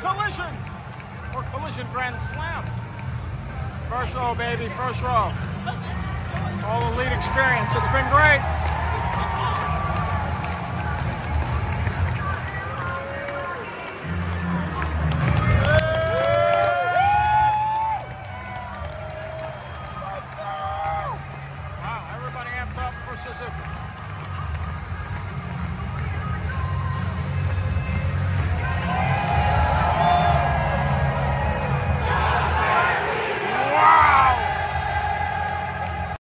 Collision or Collision Grand Slam. First row, baby, first row. All elite experience. It's been great.